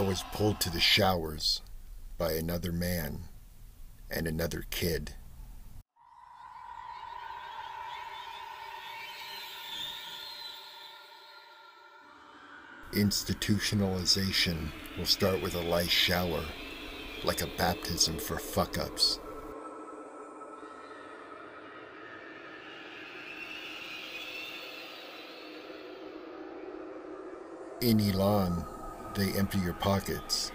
I was pulled to the showers by another man and another kid. Institutionalization will start with a light shower, like a baptism for fuck ups. In Elan, they empty your pockets,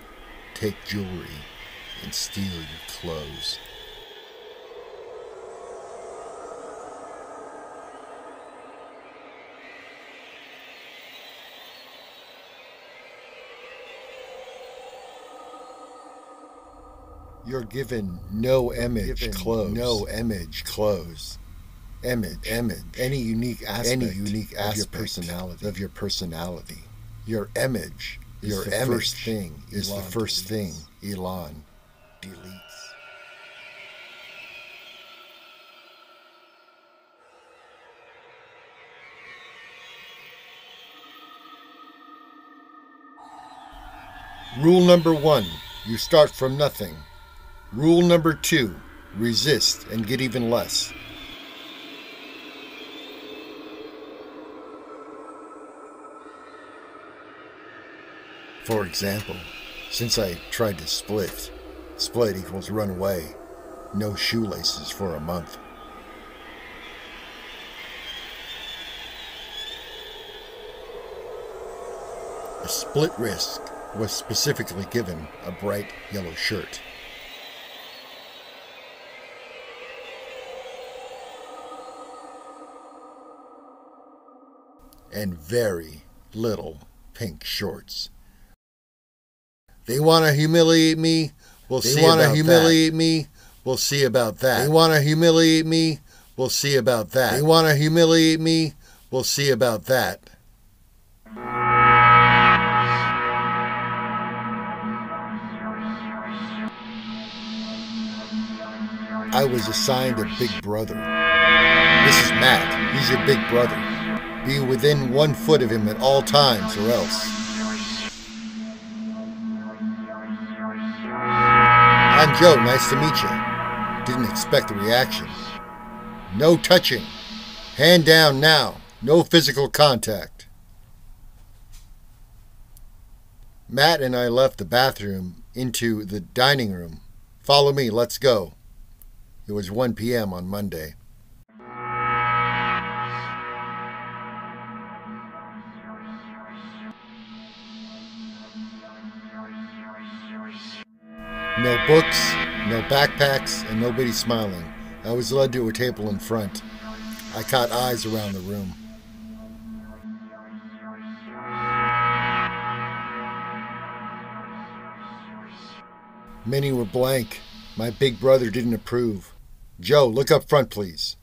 take jewelry, and steal your clothes. You're given no image Given clothes. No image clothes. Image, image, any unique aspect, any unique aspect of your personality, of your personality. Your image, Is your the image first thing is the first thing. Elan deletes. Rule number one you start from nothing. Rule number two resist and get even less. For example, since I tried to split, split equals run away, no shoelaces for a month. A split risk was specifically given a bright yellow shirt. And very little pink shorts. They want to humiliate me. We'll They see wanna about humiliate me. We'll see about that. They want to humiliate me. We'll see about that. They want to humiliate me. We'll see about that. I was assigned a big brother. This is Matt. He's your big brother. Be within one foot of him at all times, or else. Joe. Nice to meet you. Didn't expect the reaction. No touching. Hand down now. No physical contact. Matt and I left the bathroom into the dining room. Follow me, let's go. It was 1 p.m. on Monday. No books, no backpacks, and nobody smiling. I was led to a table in front. I caught eyes around the room. Many were blank. My big brother didn't approve. Joe, look up front, please.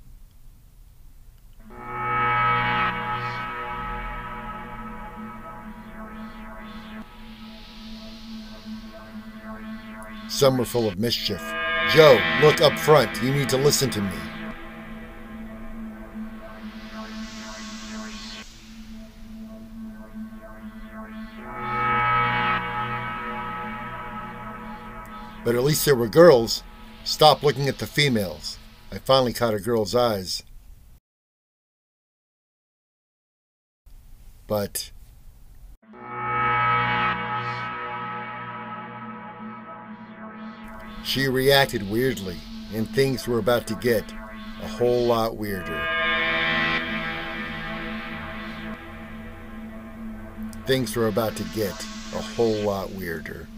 Some were full of mischief. Joe, look up front. You need to listen to me. But at least there were girls. Stop looking at the females. I finally caught a girl's eyes. But she reacted weirdly, and things were about to get a whole lot weirder. Things were about to get a whole lot weirder.